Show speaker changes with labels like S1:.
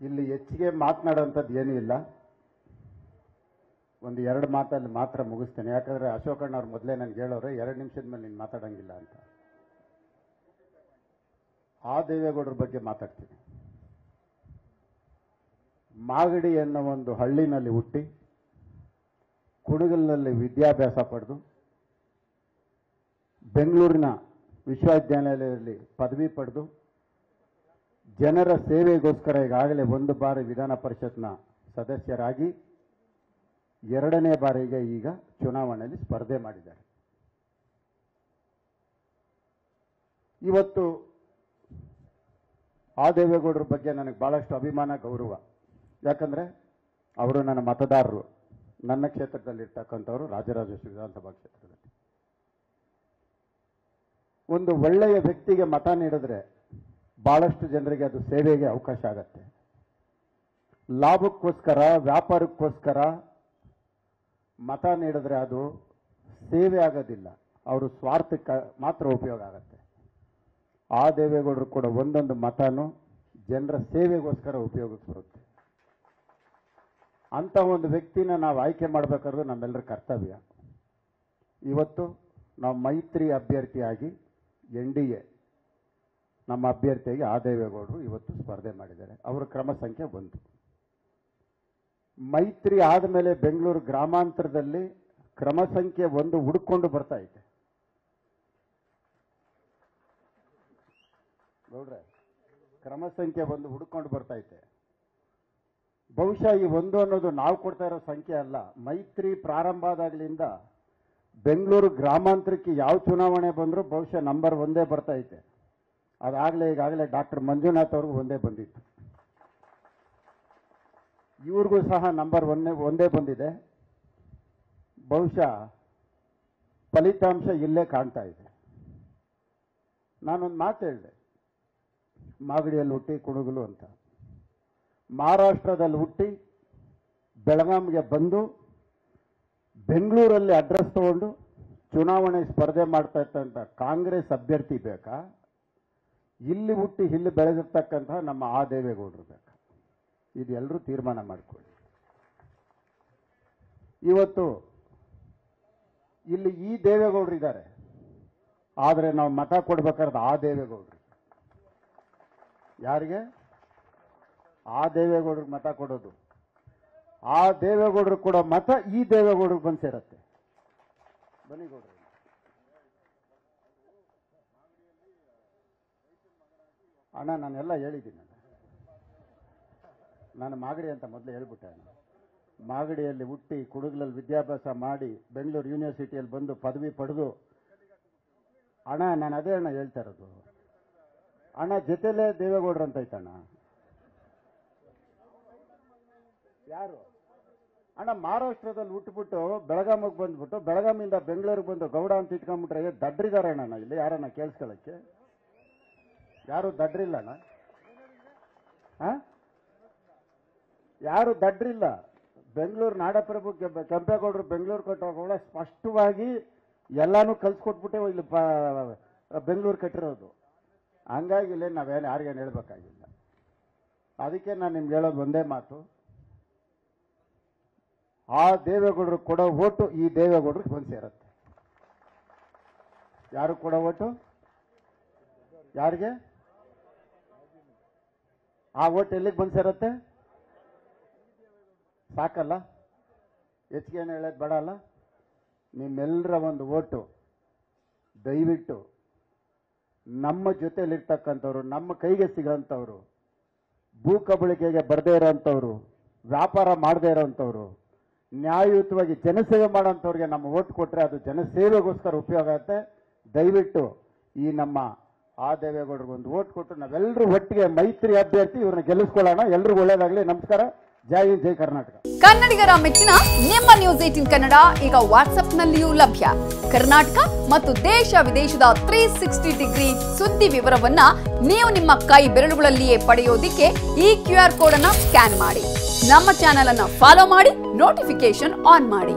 S1: ಇಲ್ಲಿ ಹೆಚ್ಚಿಗೆ ಮಾತನಾಡೋಂಥದ್ದು ಏನೂ ಇಲ್ಲ. ಒಂದು ಎರಡು ಮಾತಲ್ಲಿ ಮಾತ್ರ ಮುಗಿಸ್ತೇನೆ. ಯಾಕಂದರೆ ಅಶೋಕಣ್ಣ ಅವ್ರು ಮೊದಲೇ ನನಗೆ ಹೇಳೋರು, ಎರಡು ನಿಮಿಷದ ಮೇಲೆ ನೀನು ಮಾತಾಡೋಂಗಿಲ್ಲ ಅಂತ. ಆ ದೇವೇಗೌಡರ ಬಗ್ಗೆ ಮಾತಾಡ್ತೀನಿ. ಮಾಗಡಿ ಅನ್ನೋ ಒಂದು ಹಳ್ಳಿನಲ್ಲಿ ಹುಟ್ಟಿ, ಕುಡುಗಲ್ನಲ್ಲಿ ವಿದ್ಯಾಭ್ಯಾಸ ಪಡೆದು, ಬೆಂಗಳೂರಿನ ವಿಶ್ವವಿದ್ಯಾನಿಲಯದಲ್ಲಿ ಪದವಿ ಪಡೆದು ಜನರ ಸೇವೆಗೋಸ್ಕರ ಈಗಾಗಲೇ ಒಂದು ಬಾರಿ ವಿಧಾನ ಪರಿಷತ್ನ ಸದಸ್ಯರಾಗಿ, ಎರಡನೇ ಬಾರಿಗೆ ಈಗ ಚುನಾವಣೆಯಲ್ಲಿ ಸ್ಪರ್ಧೆ ಮಾಡಿದ್ದಾರೆ. ಇವತ್ತು ಆ ದೇವೇಗೌಡರ ಬಗ್ಗೆ ನನಗೆ ಭಾಳಷ್ಟು ಅಭಿಮಾನ, ಗೌರವ. ಯಾಕಂದರೆ ಅವರು ನನ್ನ ಮತದಾರರು. ನನ್ನ ಕ್ಷೇತ್ರದಲ್ಲಿರ್ತಕ್ಕಂಥವರು ರಾಜರಾಜೇಶ್ವರಿ ವಿಧಾನಸಭಾ ಕ್ಷೇತ್ರದಲ್ಲಿ. ಒಂದು ಒಳ್ಳೆಯ ವ್ಯಕ್ತಿಗೆ ಮತ ನೀಡಿದ್ರೆ ಭಾಳಷ್ಟು ಜನರಿಗೆ ಅದು ಸೇವೆಗೆ ಅವಕಾಶ ಆಗತ್ತೆ. ಲಾಭಕ್ಕೋಸ್ಕರ, ವ್ಯಾಪಾರಕ್ಕೋಸ್ಕರ ಮತ ನೀಡಿದ್ರೆ ಅದು ಸೇವೆ ಆಗೋದಿಲ್ಲ. ಅವರು ಸ್ವಾರ್ಥಕ್ಕೆ ಮಾತ್ರ ಉಪಯೋಗ ಆಗತ್ತೆ. ಆ ದೇವೇಗೌಡರು ಕೂಡ ಒಂದೊಂದು ಮತನೂ ಜನರ ಸೇವೆಗೋಸ್ಕರ ಉಪಯೋಗಕ್ಕೆ ಬರುತ್ತೆ. ಅಂಥ ಒಂದು ವ್ಯಕ್ತಿನ ನಾವು ಆಯ್ಕೆ ಮಾಡಬೇಕಾದ್ರೆ ನಮ್ಮೆಲ್ಲರ ಕರ್ತವ್ಯ. ಇವತ್ತು ನಾವು ಮೈತ್ರಿ ಅಭ್ಯರ್ಥಿಯಾಗಿ ಎನ್ ಡಿ ಎ ನಮ್ಮ ಅಭ್ಯರ್ಥಿಯಾಗಿ ಆ ದೇವೇಗೌಡರು ಇವತ್ತು ಸ್ಪರ್ಧೆ ಮಾಡಿದ್ದಾರೆ. ಅವರ ಕ್ರಮ ಸಂಖ್ಯೆ ಒಂದು. ಮೈತ್ರಿ ಆದಮೇಲೆ ಬೆಂಗಳೂರು ಗ್ರಾಮಾಂತರದಲ್ಲಿ ಕ್ರಮ ಸಂಖ್ಯೆ ಒಂದು ಹುಡುಕೊಂಡು ಬರ್ತಾ ಇದೆ. ನೋಡ್ರೆ ಕ್ರಮ ಸಂಖ್ಯೆ ಒಂದು ಹುಡುಕೊಂಡು ಬರ್ತಾ ಇದೆ. ಬಹುಶಃ ಈ ಒಂದು ಅನ್ನೋದು ನಾವು ಕೊಡ್ತಾ ಇರೋ ಸಂಖ್ಯೆ ಅಲ್ಲ. ಮೈತ್ರಿ ಪ್ರಾರಂಭ ಆದಾಗ್ಲಿಂದ ಬೆಂಗಳೂರು ಗ್ರಾಮಾಂತರಕ್ಕೆ ಯಾವ ಚುನಾವಣೆ ಬಂದರೂ ಬಹುಶಃ ನಂಬರ್ ಒಂದೇ ಬರ್ತಾ ಐತೆ ಅದಾಗಲೇ ಈಗಾಗಲೇ ಡಾಕ್ಟರ್ ಮಂಜುನಾಥ್ ಅವ್ರಿಗೂ ಒಂದೇ ಬಂದಿತ್ತು. ಇವ್ರಿಗೂ ಸಹ ನಂಬರ್ ಒನ್ನೇ ಒಂದೇ ಬಂದಿದೆ. ಬಹುಶಃ ಫಲಿತಾಂಶ ಇಲ್ಲೇ ಕಾಣ್ತಾ ಇದೆ. ನಾನೊಂದು ಮಾತು ಹೇಳಿದೆ. ಮಾಗಡಿಯಲ್ಲಿ ಹುಟ್ಟಿ ಕುಣುಗಲು ಅಂತ. ಮಹಾರಾಷ್ಟ್ರದಲ್ಲಿ ಹುಟ್ಟಿ ಬೆಳಗಾಂಗೆ ಬಂದು ಬೆಂಗಳೂರಲ್ಲಿ ಅಡ್ರೆಸ್ ತಗೊಂಡು ಚುನಾವಣೆ ಸ್ಪರ್ಧೆ ಮಾಡ್ತಾ ಇರ್ತಂಥ ಕಾಂಗ್ರೆಸ್ ಅಭ್ಯರ್ಥಿ ಬೇಕಾ? ಇಲ್ಲಿ ಹುಟ್ಟಿ ಇಲ್ಲಿ ಬೆಳೆದಿರ್ತಕ್ಕಂತಹ ನಮ್ಮ ಆ ದೇವೇಗೌಡರು ಬೇಕು. ಇದು ಎಲ್ಲರೂ ತೀರ್ಮಾನ ಮಾಡಿಕೊಳ್ಳಿ. ಇವತ್ತು ಇಲ್ಲಿ ಈ ದೇವೇಗೌಡರು ಇದ್ದಾರೆ. ಆದರೆ ನಾವು ಮತ ಕೊಡ್ಬೇಕಾದ್ರೆ ಆ ದೇವೇಗೌಡರು. ಯಾರಿಗೆ? ಆ ದೇವೇಗೌಡ್ರಿಗೆ ಮತ ಕೊಡೋದು. ಆ ದೇವೇಗೌಡರು ಕೊಡೋ ಮತ ಈ ದೇವೇಗೌಡರಿಗೆ ಬಂದು ಸೇರತ್ತೆ. ಬನ್ನಿ ಅಣ್ಣ, ನಾನೆಲ್ಲ ಹೇಳಿದ್ದೀನಿ ನಾನು ನಾನು ಮಾಗಡಿ ಅಂತ ಮೊದಲು ಹೇಳ್ಬಿಟ್ಟೆ ಅಣ್ಣ. ಮಾಗಡಿಯಲ್ಲಿ ಹುಟ್ಟಿ ಕುಡುಗಲಲ್ಲಿ ವಿದ್ಯಾಭ್ಯಾಸ ಮಾಡಿ ಬೆಂಗಳೂರು ಯೂನಿವರ್ಸಿಟಿಯಲ್ಲಿ ಬಂದು ಪದವಿ ಪಡೆದು, ಅಣ್ಣ, ನಾನು ಅದೇ ಅಣ್ಣ ಹೇಳ್ತಾ ಇರೋದು. ಅಣ್ಣ, ಜೊತೆಲೇ ದೇವೇಗೌಡರು ಅಂತ ಐತಣ್ಣ ಯಾರು? ಅಣ್ಣ, ಮಹಾರಾಷ್ಟ್ರದಲ್ಲಿ ಹುಟ್ಟುಬಿಟ್ಟು ಬೆಳಗಾಮಿಗೆ ಬಂದ್ಬಿಟ್ಟು ಬೆಳಗಾಮಿಂದ ಬೆಂಗಳೂರಿಗೆ ಬಂದು ಗೌಡ ಅಂತ ಇಟ್ಕೊಂಡ್ಬಿಟ್ರೆ ಏ ದಡ್ರಿದಾರೆ ಅಣ್ಣ, ಇಲ್ಲಿ ಯಾರನ್ನ ಕೇಳಿಸ್ಕೊಳ್ಳಕ್ಕೆ? ಯಾರು ದಡ್ರಿಲ್ಲ ಅಣ್ಣ ಆ? ಯಾರು ದಡ್ರಿಲ್ಲ? ಬೆಂಗಳೂರು ನಾಡಪ್ರಭು ಕೆಂಪ- ಕೆಂಪೇಗೌಡರು ಬೆಂಗಳೂರು ಕೊಟ್ಟವಾಗ ಸ್ಪಷ್ಟವಾಗಿ ಎಲ್ಲಾನು ಕಲ್ಸ್ಕೊಟ್ಬಿಟ್ಟೆ ಇಲ್ಲಿ ಬೆಂಗಳೂರು ಕಟ್ಟಿರೋದು. ಹಂಗಾಗಿ ಇಲ್ಲಿ ನಾವೇನು ಯಾರಿಗೇನು ಹೇಳ್ಬೇಕಾಗಿಲ್ಲ. ಅದಕ್ಕೆ ನಾನು ನಿಮ್ಗೆ ಹೇಳೋದು ಒಂದೇ ಮಾತು. ಆ ದೇವೇಗೌಡರು ಕೊಡೋ ಓಟು ಈ ದೇವೇಗೌಡರಿಗೆ ಬಂದು ಸೇರುತ್ತೆ. ಯಾರು ಕೊಡೋ ಓಟು? ಯಾರಿಗೆ? ಆ ಓಟ್ ಎಲ್ಲಿಗೆ ಬಂದು ಸೇರತ್ತೆ? ಸಾಕಲ್ಲ? ಹೆಚ್ಚಿಗೆ ಏನು ಹೇಳೋದು ಬೇಡ ಅಲ್ಲ? ನಿಮ್ಮೆಲ್ಲರ ಒಂದು ಓಟು. ದಯವಿಟ್ಟು ನಮ್ಮ ಜೊತೆಯಲ್ಲಿರ್ತಕ್ಕಂಥವ್ರು ನಮ್ಮ ಕೈಗೆ ಸಿಗೋಂಥವ್ರು, ಭೂ ಕಬಳಿಕೆಗೆ ಬರದೇ ಇರೋಂಥವ್ರು, ವ್ಯಾಪಾರ ಮಾಡದೇ ಇರೋಂಥವ್ರು, ನ್ಯಾಯಯುತವಾಗಿ ಜನಸೇವೆ ಮಾಡೋಂಥವ್ರಿಗೆ ನಮ್ಮ ಓಟ್ ಕೊಟ್ಟರೆ ಅದು ಜನಸೇವೆಗೋಸ್ಕರ ಉಪಯೋಗ ಆಗುತ್ತೆ. ದಯವಿಟ್ಟು ಈ ನಮ್ಮ ಆ ದೇವೇಗೌಡರಿಗೆ ಒಂದು ಓಟ್ ಕೊಟ್ಟು ನಾವೆಲ್ಲರೂ ಒಟ್ಟಿಗೆ ಮೈತ್ರಿ ಅಭ್ಯರ್ಥಿ ಇವ್ರನ್ನ ಗೆಲ್ಲಿಸ್ಕೊಳ್ಳೋಣ. ಎಲ್ರಿಗೂ ಒಳ್ಳೇದಾಗಲಿ. ನಮಸ್ಕಾರ. ಜೈ ಹಿಂದ್, ಜೈ ಕರ್ನಾಟಕ.
S2: ಕನ್ನಡಿಗರ ಮೆಚ್ಚಿನ ನಿಮ್ಮ ನ್ಯೂಸ್ ಏಟಿನ್ ಕನ್ನಡ ಈಗ ವಾಟ್ಸ್ಆಪ್ನಲ್ಲಿಯೂ ಲಭ್ಯ. ಕರ್ನಾಟಕ ಮತ್ತು ದೇಶ ವಿದೇಶದ ತ್ರೀ ಸಿಕ್ಸ್ಟಿ ಡಿಗ್ರಿ ಸುದ್ದಿ ವಿವರವನ್ನ ನೀವು ನಿಮ್ಮ ಕೈ ಬೆರಳುಗಳಲ್ಲಿಯೇ ಪಡೆಯೋದಿಕ್ಕೆ ಈ ಕ್ಯೂ ಆರ್ ಕೋಡ್ ಅನ್ನ ಸ್ಕ್ಯಾನ್ ಮಾಡಿ. ನಮ್ಮ ಚಾನೆಲ್ ಅನ್ನ ಫಾಲೋ ಮಾಡಿ ನೋಟಿಫಿಕೇಶನ್ ಆನ್ ಮಾಡಿ.